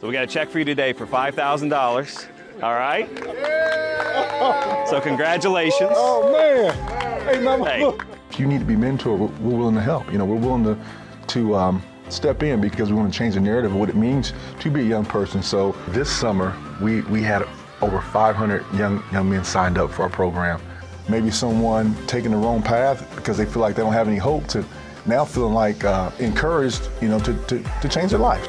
So we got a check for you today for $5,000. All right? So congratulations. Oh man! Hey, mama, Hey. If you need to be mentored, we're, we're willing to help. You know, we're willing to to um, step in because we want to change the narrative of what it means to be a young person. So this summer, we we had over 500 young young men signed up for our program. Maybe someone taking the wrong path because they feel like they don't have any hope to now feeling like uh, encouraged, you know, to, to, to change their life.